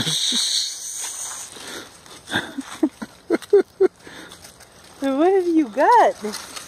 Shh. what have you got?